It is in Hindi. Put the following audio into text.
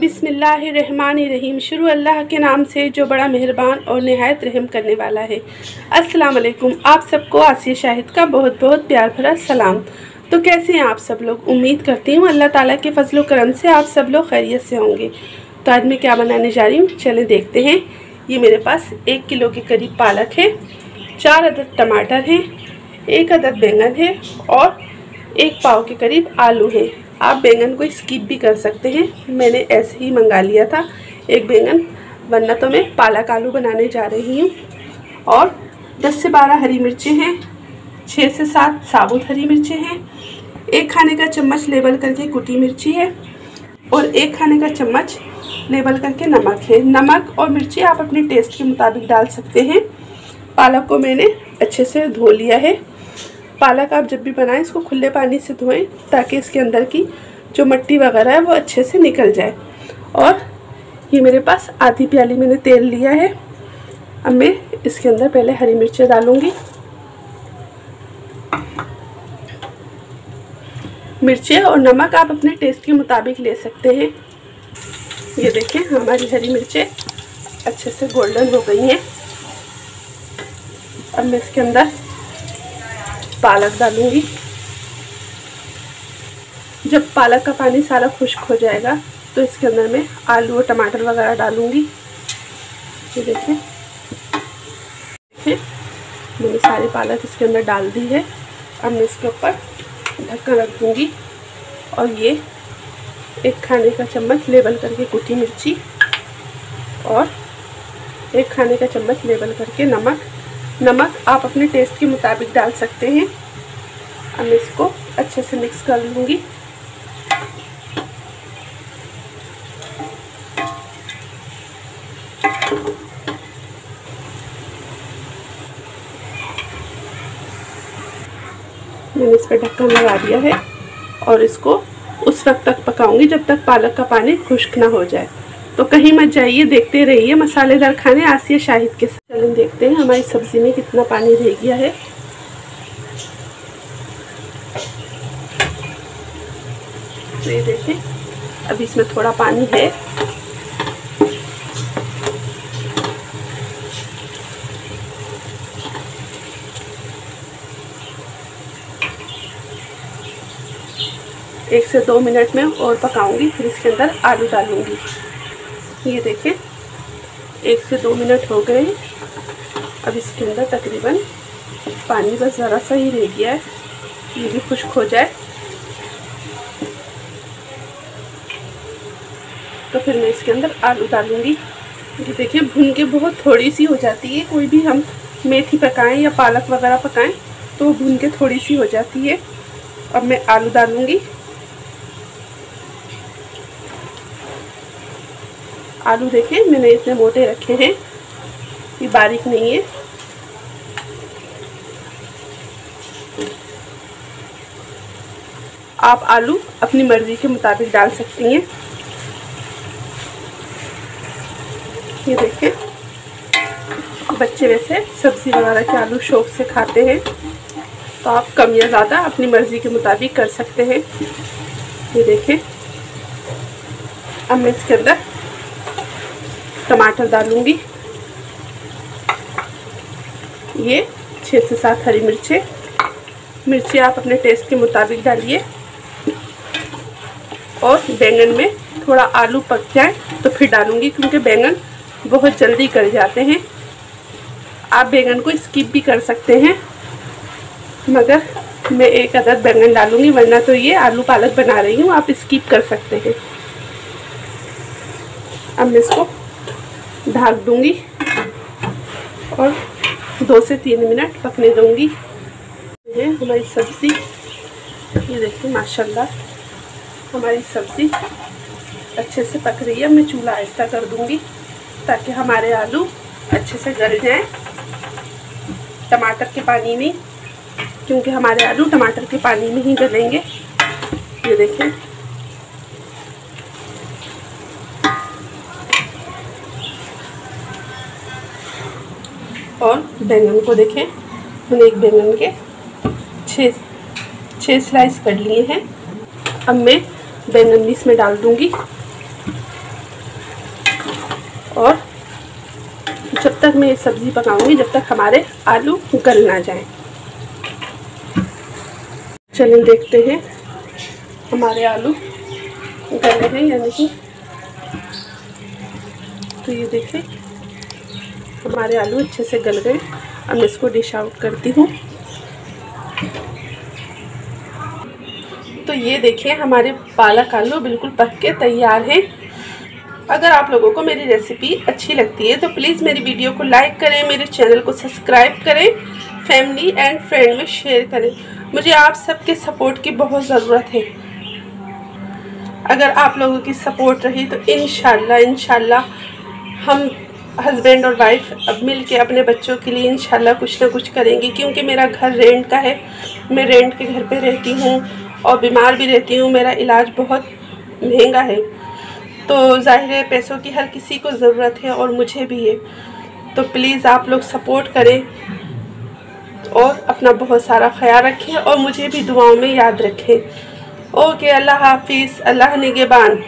बिसमीम शुरू अल्लाह के नाम से जो बड़ा मेहरबान और नहायत रहम करने वाला है। अस्सलाम वालेकुम आप सबको आसिया शाहिद का बहुत बहुत प्यार भरा सलाम। तो कैसे हैं आप सब लोग? उम्मीद करती हूँ अल्लाह ताला के फजल करम से आप सब लोग खैरियत से होंगे। तो आज मैं क्या बनाने जा रही हूँ? चलें देखते हैं। ये मेरे पास एक किलो के करीब पालक है, चार अदद टमाटर हैं, एक अदद बैंगन है और एक पाव के करीब आलू है। आप बैंगन को स्किप भी कर सकते हैं। मैंने ऐसे ही मंगा लिया था। एक बैंगन, वरना तो मैं पालक आलू बनाने जा रही हूँ। और 10 से 12 हरी मिर्चें हैं 6 से 7 साबुत हरी मिर्चें हैं। एक खाने का चम्मच लेबल करके कुटी मिर्ची है और एक खाने का चम्मच लेबल करके नमक है। नमक और मिर्ची आप अपने टेस्ट के मुताबिक डाल सकते हैं। पालक को मैंने अच्छे से धो लिया है। पालक आप जब भी बनाएँ, इसको खुले पानी से धोएँ ताकि इसके अंदर की जो मट्टी वगैरह है वो अच्छे से निकल जाए। और ये मेरे पास आधी प्याली मैंने तेल लिया है। अब मैं इसके अंदर पहले हरी मिर्चें डालूँगी। मिर्चें और नमक आप अपने टेस्ट के मुताबिक ले सकते हैं। ये देखें, हमारी हरी मिर्चें अच्छे से गोल्डन हो गई हैं। अब मैं इसके अंदर पालक डालूँगी। जब पालक का पानी सारा खुश्क हो जाएगा तो इसके अंदर मैं आलू और टमाटर वगैरह डालूँगी। ये देखिए। मैंने सारी पालक इसके अंदर डाल दी है। अब मैं इसके ऊपर ढक्कन रख दूँगी। और ये एक खाने का चम्मच लेबल करके कुटी मिर्ची और एक खाने का चम्मच लेबल करके नमक। नमक आप अपने टेस्ट के मुताबिक डाल सकते हैं। अब मैं इसको अच्छे से मिक्स कर लूँगी। मैंने इस पर ढक्कन लगा दिया है और इसको उस वक्त तक पकाऊँगी जब तक पालक का पानी खुश्क ना हो जाए। तो कहीं मत जाइए, देखते रहिए मसालेदार खाने आसिया शाहिद के साथ। चलें, देखते हैं हमारी सब्ज़ी में कितना पानी रह गया है। तो ये देखें अभी इसमें थोड़ा पानी है। एक से दो मिनट में और पकाऊँगी, फिर इसके अंदर आलू डालूँगी। ये देखें, एक से दो मिनट हो गए। अब इसके अंदर तकरीबन पानी बस ज़रा सा ही रह गया है। ये भी खुश्क हो जाए। तो फिर मैं इसके अंदर आलू डालूँगी। ये देखिए, भून के बहुत थोड़ी सी हो जाती है। कोई भी हम मेथी पकाएँ या पालक वगैरह पकाएँ तो भून के थोड़ी सी हो जाती है। अब मैं आलू डालूँगी। आलू देखें मैंने इतने मोटे रखे हैं। ये बारीक नहीं है। आप आलू अपनी मर्ज़ी के मुताबिक डाल सकती हैं। ये देखें बच्चे वैसे सब्ज़ी वगैरह के आलू शौक से खाते हैं। तो आप कम या ज़्यादा अपनी मर्ज़ी के मुताबिक कर सकते हैं। ये देखें अब मैं इसके अंदर टमाटर डालूँगी। ये छः से सात हरी मिर्चें। मिर्ची आप अपने टेस्ट के मुताबिक डालिए। और बैंगन में थोड़ा आलू पक जाए तो फिर डालूँगी क्योंकि बैंगन बहुत जल्दी कर जाते हैं। आप बैंगन को स्किप भी कर सकते हैं। मगर मैं एक अदद बैंगन डालूँगी, वरना तो ये आलू पालक बना रही हूँ, आप स्किप कर सकते हैं। अब मैं इसको ढाक दूँगी। और दो से तीन मिनट पकने दूँगी। ये हमारी सब्ज़ी। ये देखिए, माशाल्लाह। हमारी सब्ज़ी अच्छे से पक रही है। मैं चूल्हा आहिस्ता कर दूँगी ताकि हमारे आलू अच्छे से गल जाएँ। टमाटर के पानी में, क्योंकि हमारे आलू टमाटर के पानी में ही गलेंगे। ये देखें और बैंगन को देखें। मैंने एक बैंगन के छः छः स्लाइस कर लिए हैं। अब मैं बैंगन भी इसमें डाल दूँगी। और जब तक मैं ये सब्ज़ी पकाऊँगी, जब तक हमारे आलू गल ना जाएँ। चलें देखते हैं हमारे आलू गले हैं या नहीं। तो ये देखें। हमारे आलू अच्छे से गल गए। अब मैं इसको डिश आउट करती हूँ। तो ये देखिए, हमारे पालक आलू बिल्कुल पक के तैयार हैं। अगर आप लोगों को मेरी रेसिपी अच्छी लगती है तो प्लीज़ मेरी वीडियो को लाइक करें, मेरे चैनल को सब्सक्राइब करें फैमिली एंड फ्रेंड में शेयर करें। मुझे आप सबके सपोर्ट की बहुत ज़रूरत है। अगर आप लोगों की सपोर्ट रही तो इन इनशाला हम हस्बैंड और वाइफ अब मिल के अपने बच्चों के लिए इनशाला कुछ ना कुछ करेंगे, क्योंकि मेरा घर रेंट का है। मैं रेंट के घर पे रहती हूँ और बीमार भी रहती हूँ। मेरा इलाज बहुत महँगा है। तो ज़ाहिर है पैसों की हर किसी को ज़रूरत है और मुझे भी है। तो प्लीज़ आप लोग सपोर्ट करें और अपना बहुत सारा ख्याल रखें और मुझे भी दुआओं में याद रखें। ओके, अल्लाह हाफिज़, अल्लाह निगेबान